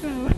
Oh.